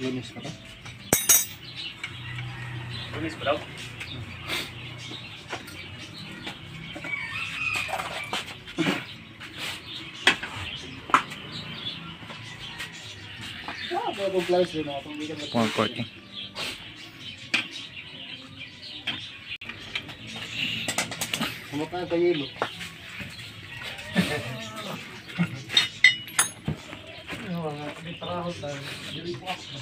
Lumis pa to. Lumis pa daw. Ah, pero kung flies may traho tayo. Dili po ako.